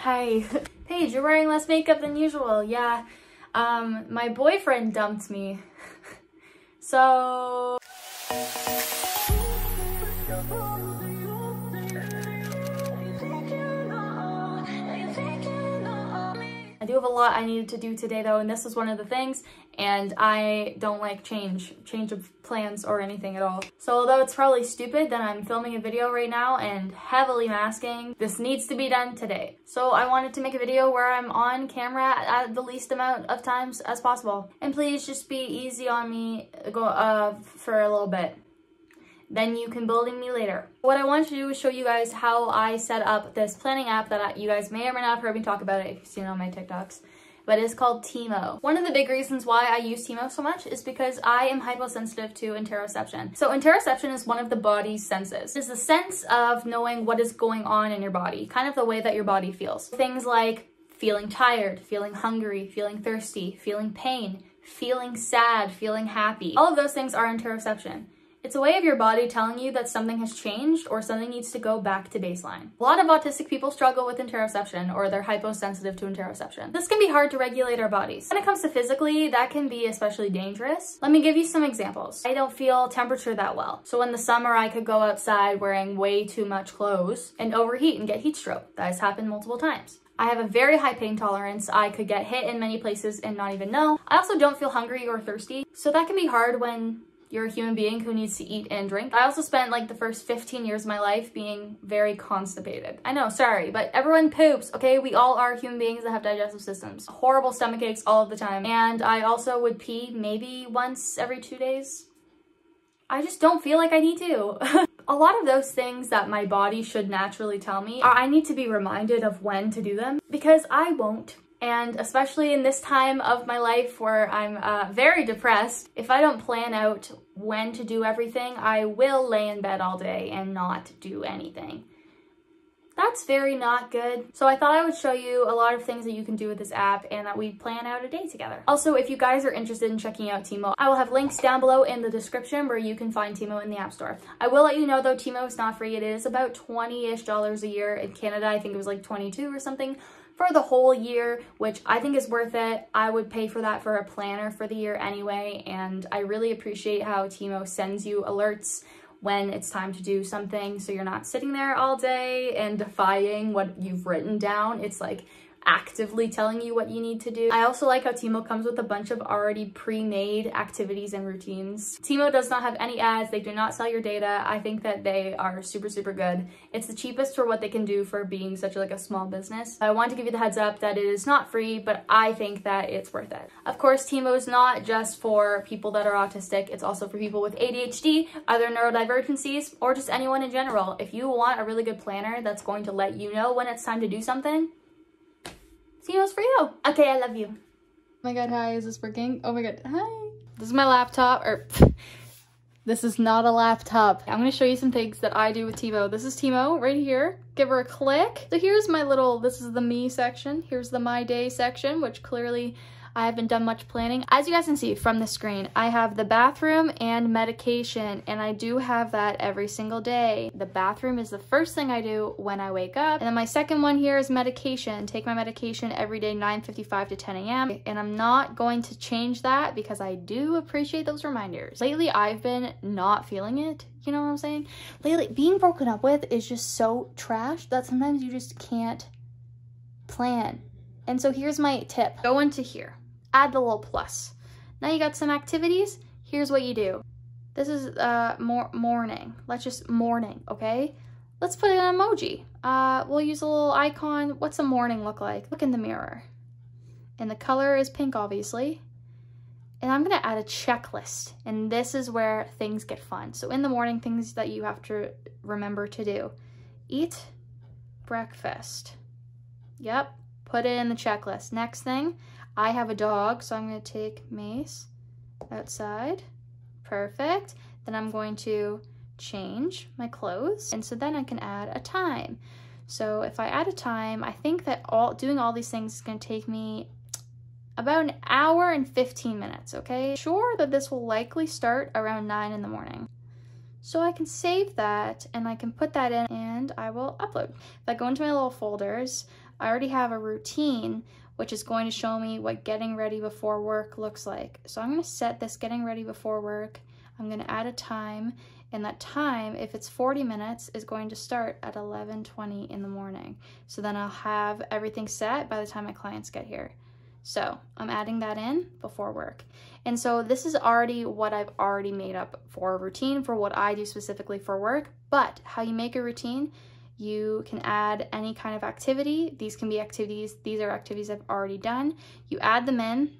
Hi. Paige, you're wearing less makeup than usual. Yeah. Um, my boyfriend dumped me. so... do have a lot I needed to do today though, and this is one of the things, and I don't like change, change of plans or anything at all. So although it's probably stupid that I'm filming a video right now and heavily masking, this needs to be done today. So I wanted to make a video where I'm on camera at the least amount of times as possible. And please just be easy on me go uh, for a little bit then you can bully me later. What I want to do is show you guys how I set up this planning app that I, you guys may or may not have heard me talk about it if you've seen it on my TikToks but it's called Tiimo. One of the big reasons why I use Tiimo so much is because I am hyposensitive to interoception. So interoception is one of the body's senses. It's the sense of knowing what is going on in your body, kind of the way that your body feels. Things like feeling tired, feeling hungry, feeling thirsty, feeling pain, feeling sad, feeling happy. All of those things are interoception. It's a way of your body telling you that something has changed or something needs to go back to baseline. A lot of autistic people struggle with interoception or they're hyposensitive to interoception. This can be hard to regulate our bodies. When it comes to physically, that can be especially dangerous. Let me give you some examples. I don't feel temperature that well. So in the summer, I could go outside wearing way too much clothes and overheat and get heat stroke. That has happened multiple times. I have a very high pain tolerance. I could get hit in many places and not even know. I also don't feel hungry or thirsty. So that can be hard when you're a human being who needs to eat and drink. I also spent like the first 15 years of my life being very constipated. I know, sorry, but everyone poops, okay? We all are human beings that have digestive systems. Horrible stomach aches all of the time. And I also would pee maybe once every two days. I just don't feel like I need to. a lot of those things that my body should naturally tell me, I need to be reminded of when to do them because I won't. And especially in this time of my life where I'm uh, very depressed, if I don't plan out when to do everything, I will lay in bed all day and not do anything. That's very not good. So I thought I would show you a lot of things that you can do with this app and that we plan out a day together. Also, if you guys are interested in checking out Tiimo, I will have links down below in the description where you can find Tiimo in the App Store. I will let you know though, Tiimo is not free. It is about 20-ish dollars a year. In Canada, I think it was like 22 or something for the whole year, which I think is worth it. I would pay for that for a planner for the year anyway, and I really appreciate how Tiimo sends you alerts when it's time to do something so you're not sitting there all day and defying what you've written down. It's like actively telling you what you need to do. I also like how Tiimo comes with a bunch of already pre-made activities and routines. Tiimo does not have any ads. They do not sell your data. I think that they are super, super good. It's the cheapest for what they can do for being such like a small business. I want to give you the heads up that it is not free, but I think that it's worth it. Of course, Tiimo is not just for people that are autistic. It's also for people with ADHD, other neurodivergencies, or just anyone in general. If you want a really good planner that's going to let you know when it's time to do something, Tiimo's for you. Okay, I love you. Oh my god, hi, is this working? Oh my god, hi. This is my laptop, or this is not a laptop. I'm gonna show you some things that I do with Tiimo. This is Tiimo right here. Give her a click. So here's my little, this is the me section. Here's the my day section, which clearly I haven't done much planning. As you guys can see from the screen, I have the bathroom and medication, and I do have that every single day. The bathroom is the first thing I do when I wake up. And then my second one here is medication. Take my medication every day, 9.55 to 10 a.m. And I'm not going to change that because I do appreciate those reminders. Lately, I've been not feeling it. You know what I'm saying? Lately, being broken up with is just so trash that sometimes you just can't plan. And so here's my tip. Go into here add the little plus. Now you got some activities. Here's what you do. This is uh, more morning. Let's just morning, okay? Let's put an emoji. Uh, we'll use a little icon. What's a morning look like? Look in the mirror. And the color is pink, obviously. And I'm gonna add a checklist. And this is where things get fun. So in the morning, things that you have to remember to do. Eat breakfast. Yep, put it in the checklist. Next thing, I have a dog, so I'm going to take Mace outside. Perfect. Then I'm going to change my clothes. And so then I can add a time. So if I add a time, I think that all doing all these things is going to take me about an hour and 15 minutes, okay? Sure that this will likely start around 9 in the morning. So I can save that and I can put that in and I will upload. If I go into my little folders, I already have a routine, which is going to show me what getting ready before work looks like. So I'm gonna set this getting ready before work. I'm gonna add a time, and that time, if it's 40 minutes, is going to start at 11.20 in the morning. So then I'll have everything set by the time my clients get here. So I'm adding that in before work. And so this is already what I've already made up for a routine for what I do specifically for work. But how you make a routine, you can add any kind of activity. These can be activities, these are activities I've already done. You add them in,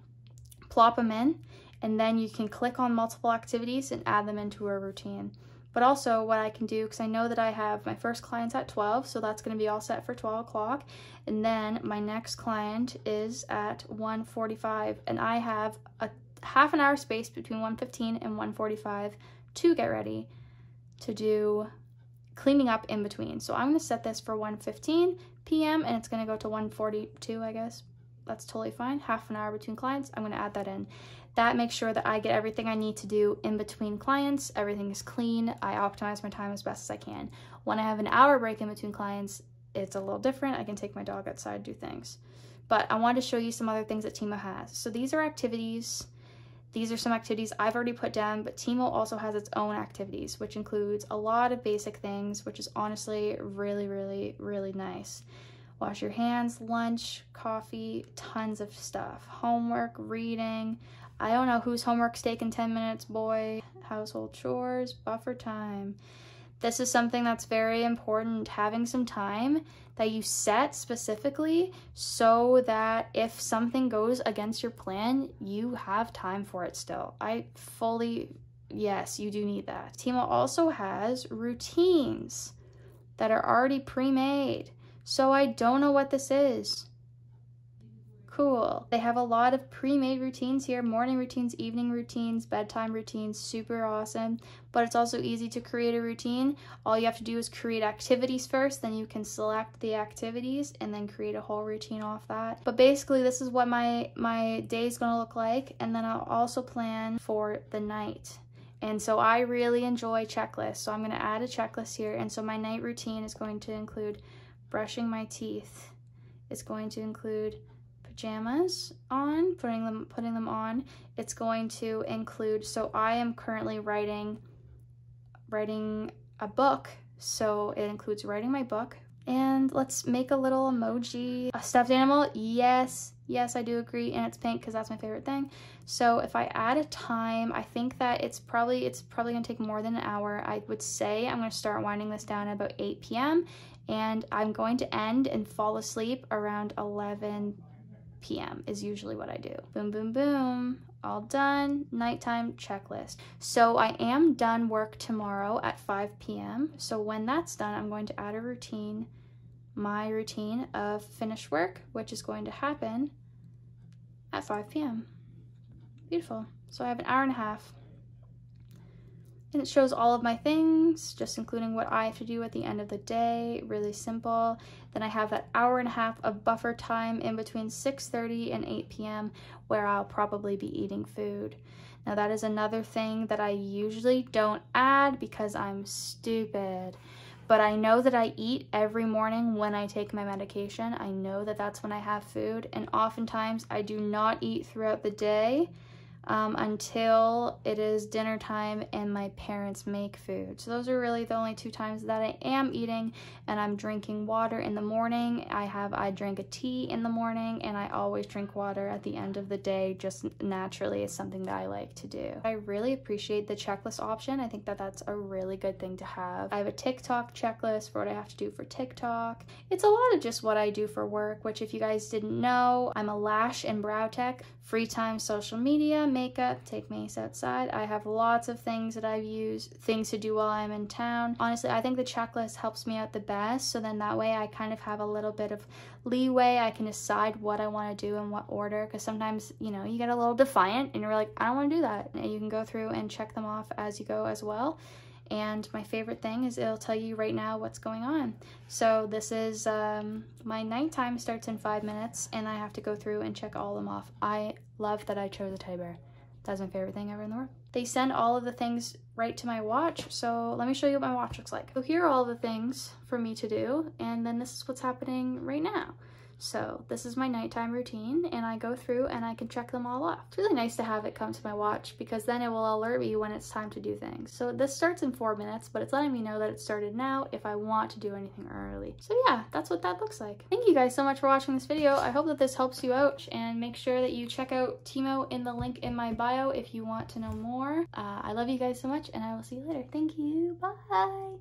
plop them in, and then you can click on multiple activities and add them into a routine. But also what I can do, because I know that I have my first client's at 12, so that's going to be all set for 12 o'clock. And then my next client is at 1.45, and I have a half an hour space between 1.15 and 1.45 to get ready to do cleaning up in between. So I'm going to set this for 1.15 p.m. and it's going to go to 1.42, I guess. That's totally fine. Half an hour between clients. I'm going to add that in. That makes sure that I get everything I need to do in between clients. Everything is clean. I optimize my time as best as I can. When I have an hour break in between clients, it's a little different. I can take my dog outside, do things. But I wanted to show you some other things that Tiimo has. So these are activities. These are some activities I've already put down, but Tiimo also has its own activities, which includes a lot of basic things, which is honestly really, really, really nice. Wash your hands, lunch, coffee, tons of stuff. Homework, reading, I don't know whose homework's taking 10 minutes, boy. Household chores, buffer time. This is something that's very important, having some time that you set specifically so that if something goes against your plan, you have time for it still. I fully, yes, you do need that. Tiimo also has routines that are already pre-made. So I don't know what this is cool. They have a lot of pre-made routines here, morning routines, evening routines, bedtime routines, super awesome. But it's also easy to create a routine. All you have to do is create activities first, then you can select the activities and then create a whole routine off that. But basically this is what my, my day is gonna look like. And then I'll also plan for the night. And so I really enjoy checklists. So I'm gonna add a checklist here. And so my night routine is going to include brushing my teeth. It's going to include pajamas on, putting them putting them on. It's going to include so I am currently writing writing a book. So it includes writing my book. And let's make a little emoji. A stuffed animal? Yes. Yes, I do agree. And it's pink because that's my favorite thing. So if I add a time, I think that it's probably it's probably gonna take more than an hour. I would say I'm gonna start winding this down at about 8 p.m. And I'm going to end and fall asleep around 11 p.m. is usually what I do. Boom, boom, boom. All done. Nighttime checklist. So I am done work tomorrow at 5 p.m. So when that's done, I'm going to add a routine, my routine of finished work, which is going to happen at 5 p.m. Beautiful. So I have an hour and a half and it shows all of my things, just including what I have to do at the end of the day, really simple. Then I have that hour and a half of buffer time in between 6.30 and 8 p.m. where I'll probably be eating food. Now that is another thing that I usually don't add because I'm stupid. But I know that I eat every morning when I take my medication. I know that that's when I have food. And oftentimes I do not eat throughout the day um, until it is dinner time and my parents make food. So those are really the only two times that I am eating and I'm drinking water in the morning. I have, I drink a tea in the morning and I always drink water at the end of the day just naturally. is something that I like to do. I really appreciate the checklist option. I think that that's a really good thing to have. I have a TikTok checklist for what I have to do for TikTok. It's a lot of just what I do for work, which if you guys didn't know, I'm a lash and brow tech, free time social media, makeup, take Mace outside. I have lots of things that I've used, things to do while I'm in town. Honestly, I think the checklist helps me out the best. So then that way I kind of have a little bit of leeway. I can decide what I want to do in what order. Because sometimes, you know, you get a little defiant and you're like, I don't want to do that. And you can go through and check them off as you go as well. And my favorite thing is it'll tell you right now what's going on. So this is, um, my nighttime starts in five minutes and I have to go through and check all of them off. I love that I chose a teddy bear. That's my favorite thing ever in the world. They send all of the things right to my watch. So let me show you what my watch looks like. So here are all the things for me to do. And then this is what's happening right now. So this is my nighttime routine and I go through and I can check them all off. It's really nice to have it come to my watch because then it will alert me when it's time to do things. So this starts in four minutes, but it's letting me know that it started now if I want to do anything early. So yeah, that's what that looks like. Thank you guys so much for watching this video. I hope that this helps you out and make sure that you check out Tiimo in the link in my bio if you want to know more. Uh, I love you guys so much and I will see you later. Thank you. Bye.